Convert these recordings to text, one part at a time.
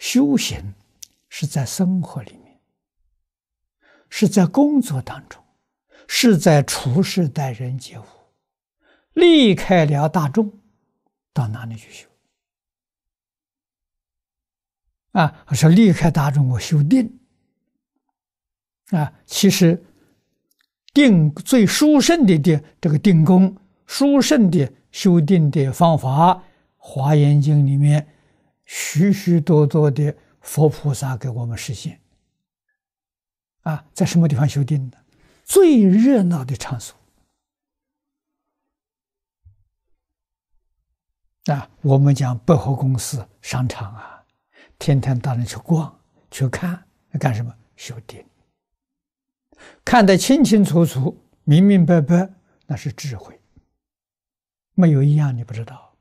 修行是在生活里面，是在工作当中，是在处事待人接物。离开了大众，到哪里去修？啊，我说离开大众，我修定。啊，其实定最殊胜的的这个定功，殊胜的修定的方法，《华严经》里面许许多多的佛菩萨给我们实现。啊，在什么地方修定的？最热闹的场所。啊，我们讲百货公司、商场啊，天天到那去逛、去看，干什么？修定。看得清清楚楚、明明白白，那是智慧。没有一样你不知道。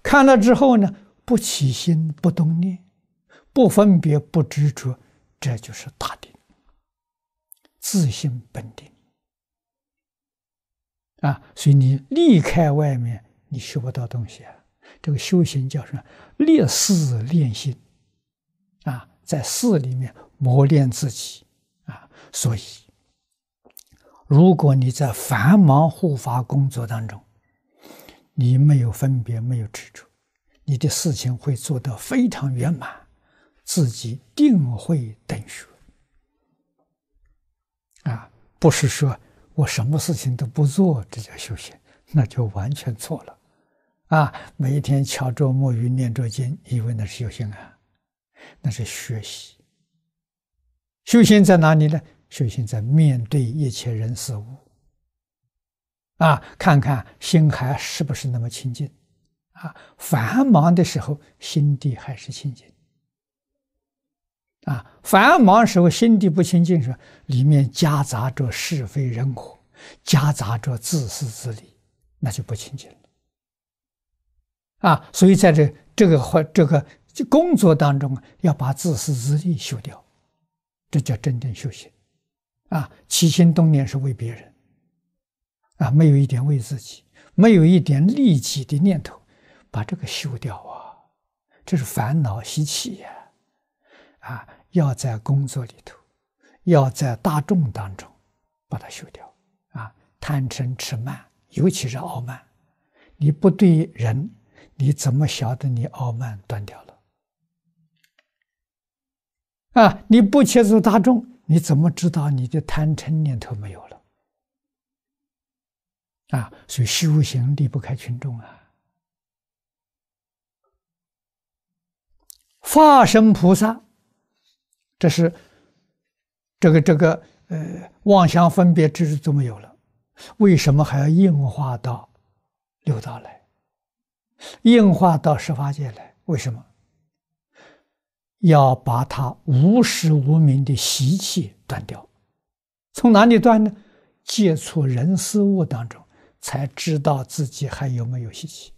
看了之后呢，不起心、不动念、不分别、不执着，这就是大定，自性本定。啊，所以你离开外面。你学不到东西啊！这个修行叫什么？练事练心啊，在事里面磨练自己啊。所以，如果你在繁忙护法工作当中，你没有分别，没有执着，你的事情会做得非常圆满，自己定会等学啊！不是说我什么事情都不做，这叫修行，那就完全错了。啊，每一天敲着木鱼念着经，以为那是修行啊？那是学习。修行在哪里呢？修行在面对一切人事物。啊，看看心还是不是那么清净？啊，繁忙的时候心地还是清净。啊，繁忙时候心地不清净时，里面夹杂着是非人我，夹杂着自私自利，那就不清净了。啊，所以在这这个或这个工作当中，要把自私自利修掉，这叫真正修行。啊，起心动念是为别人，啊，没有一点为自己，没有一点利己的念头，把这个修掉啊，这是烦恼习气呀。啊，要在工作里头，要在大众当中把它修掉。啊，贪嗔痴慢，尤其是傲慢，你不对人。你怎么晓得你傲慢断掉了？啊！你不切入大众，你怎么知道你的贪嗔念头没有了？啊！所以修行离不开群众啊。化身菩萨，这是这个这个呃妄想分别之都没有了，为什么还要硬化到六道来？硬化到十法界来，为什么？要把他无始无明的习气断掉。从哪里断呢？接触人事物当中，才知道自己还有没有习气。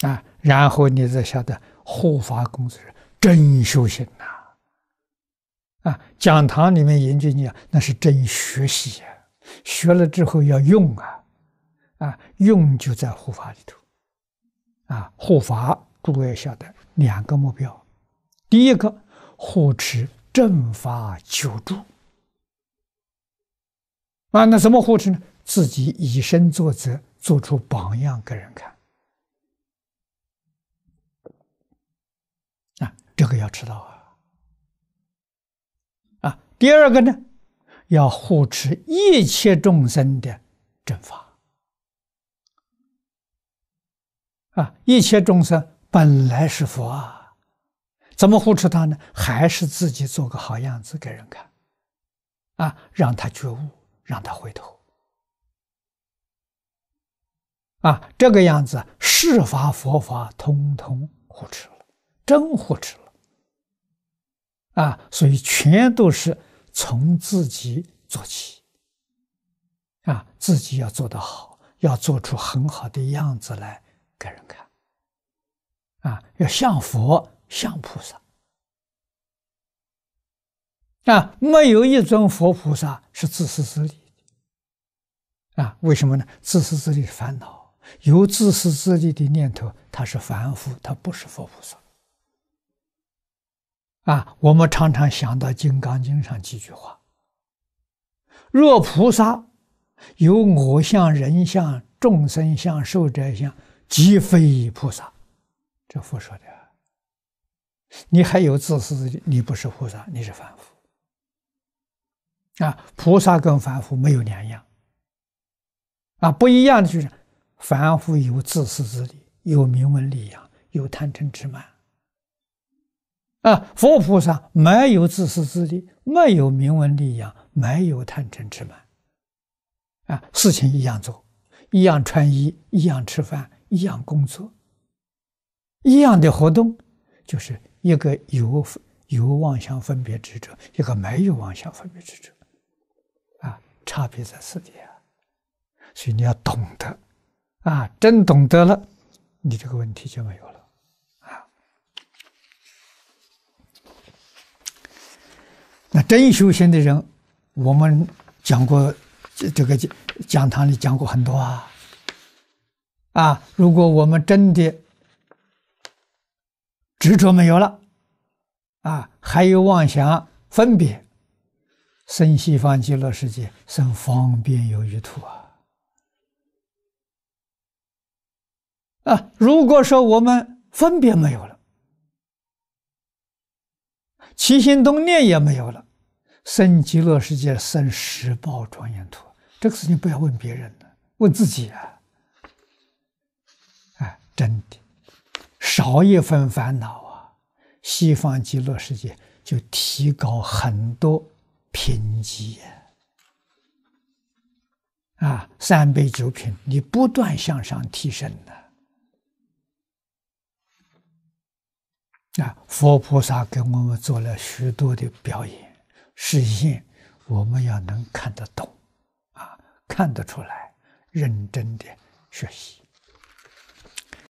啊，然后你再晓得护法公子真修行呐！啊，讲堂里面研究你啊，那是真学习呀，学了之后要用啊。啊，用就在护法里头，啊，护法诸位晓得两个目标，第一个护持正法久住，啊，那怎么护持呢？自己以身作则，做出榜样给人看，啊，这个要知道啊，啊，第二个呢，要护持一切众生的正法。啊，一切众生本来是佛啊，怎么护持他呢？还是自己做个好样子给人看，啊，让他觉悟，让他回头，啊，这个样子，世法佛法通通护持了，真护持了，啊，所以全都是从自己做起，啊，自己要做得好，要做出很好的样子来。给人看，啊，要像佛像菩萨，啊，没有一尊佛菩萨是自私自利的，啊，为什么呢？自私自利是烦恼，有自私自利的念头，他是凡夫，他不是佛菩萨。啊，我们常常想到《金刚经》上几句话：“若菩萨有我相、人相、众生相、寿者相，即非菩萨。”这佛说的。你还有自私自利，你不是菩萨，你是凡夫。啊，菩萨跟凡夫没有两样。啊，不一样的就是，凡夫有自私自利，有名闻利养，有贪嗔痴慢。啊，佛菩萨没有自私自利，没有名闻利养，没有贪嗔痴慢。啊，事情一样做，一样穿衣，一样吃饭，一样工作，一样的活动，就是一个有有妄想分别执着，一个没有妄想分别执着。啊，差别在此地啊。所以你要懂得，啊，真懂得了，你这个问题就没有了，啊。那真修行的人，我们讲过，这个讲讲堂里讲过很多啊，啊，如果我们真的执着没有了，啊，还有妄想分别，生西方极乐世界，生方便有余土啊。啊，如果说我们分别没有了，起心动念也没有了，生极乐世界生十报庄严土，这个事情不要问别人的，问自己啊！哎，真的，少一分烦恼啊，西方极乐世界就提高很多品级啊，三杯九品，你不断向上提升的。啊，佛菩萨给我们做了许多的表演示现，我们要能看得懂，啊，看得出来，认真的学习。